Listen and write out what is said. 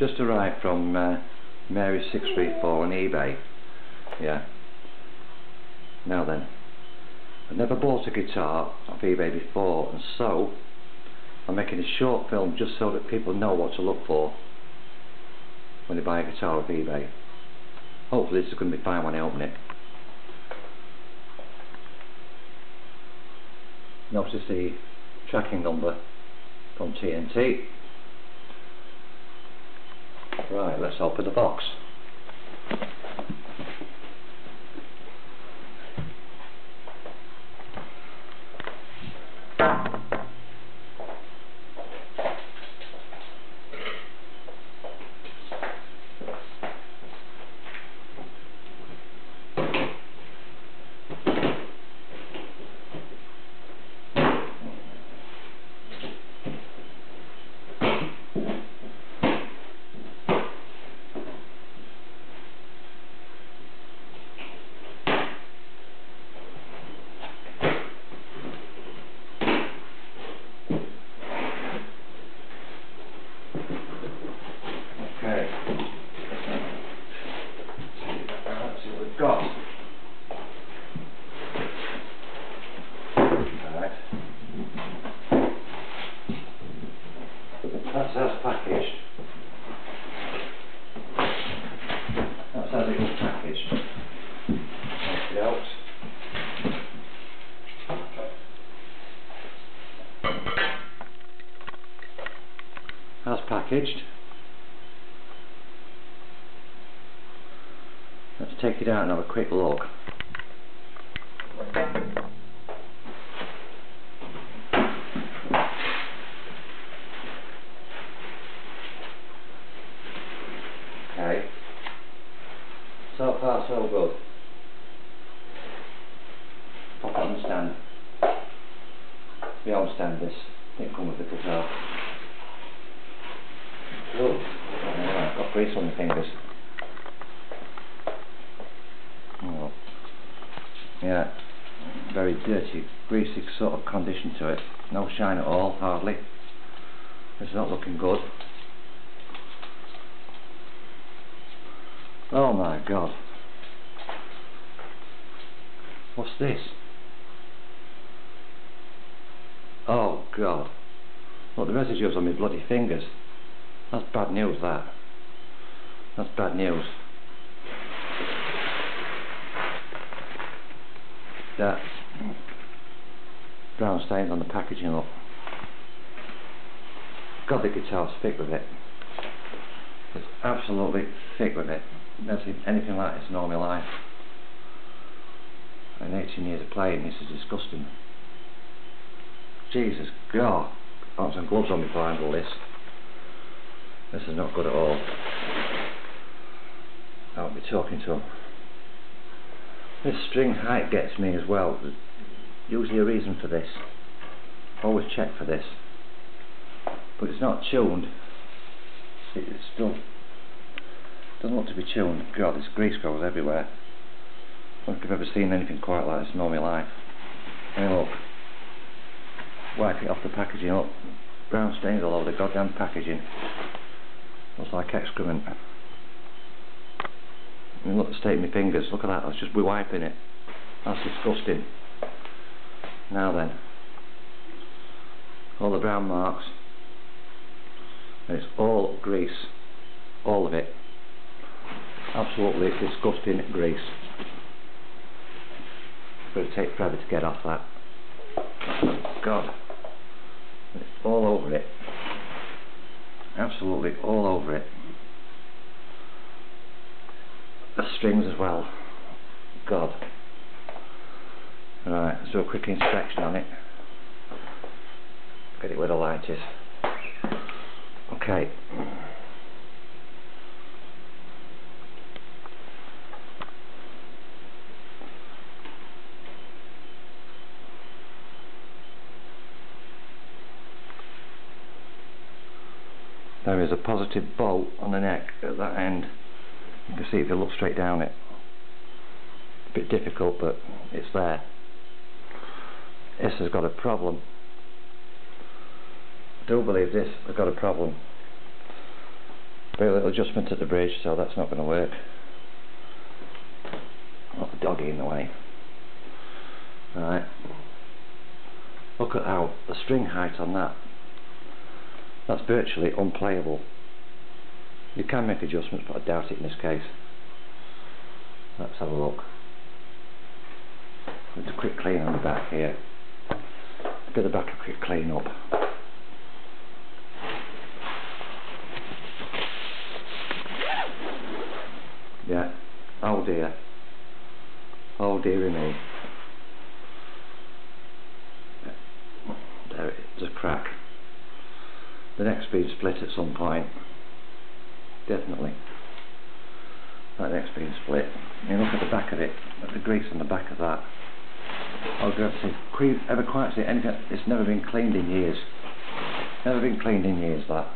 just arrived from uh, Mary's 634 on eBay. Yeah. Now then, I've never bought a guitar off eBay before, and so I'm making a short film just so that people know what to look for when they buy a guitar off eBay. Hopefully this is going to be fine when I open it. Notice the tracking number from TNT. Right, let's open the box. Okay. Let's see what we've got. Alright. That's as packaged. That's as it was packaged. Take it out. As packaged. Let's take it out and have a quick look. Okay. So far so good. Pop it on the stand. The old stand this. Didn't come with the guitar. Oh, I've got grease on my fingers. Oh. Yeah, very dirty, greasy sort of condition to it. No shine at all, hardly. It's not looking good. Oh my god. What's this? Oh god. Look, the residues on my bloody fingers. That's bad news, that. That's bad news. that brown stains on the packaging look. God, the guitar's thick with it. It's absolutely thick with it. Never seen anything like this in all my life. In 18 years of playing, this is disgusting. Jesus God. I some gloves on before I handle this. This is not good at all. I'll be talking to him. This string height gets me as well. There's usually a reason for this. Always check for this. But it's not tuned. It's still doesn't look to be tuned. God, this grease goes everywhere. I don't think I've ever seen anything quite like this in all my life. Hey look. Wipe it off the packaging up. Brown stains all over the goddamn packaging. Looks like excrement. I mean, look at the state of my fingers, look at that, that's just wiping it. That's disgusting. Now then, all the brown marks, and it's all grease, all of it. Absolutely disgusting grease. It's going to take forever to get off that. God, it's all over it. Absolutely all over it the strings as well. God. Right, let's do a quick inspection on it. Get it where the light is. Okay. There is a positive bolt on the neck at that end. You can see if you look straight down it. A bit difficult, but it's there. This has got a problem. I do believe this has got a problem. Very little adjustment at the bridge, so that's not going to work. Not the doggy in the way. alright Look at how the string height on that. That's virtually unplayable. You can make adjustments, but I doubt it in this case. Let's have a look. Let's a quick clean on the back here. Give the back a quick clean up. Yeah. Oh dear. Oh dearie me. There it is, a crack. The neck's been split at some point. Definitely. That neck's been split. You look at the back of it, at the grease on the back of that. I'll go to see, ever quite see anything, it's never been cleaned in years. Never been cleaned in years that.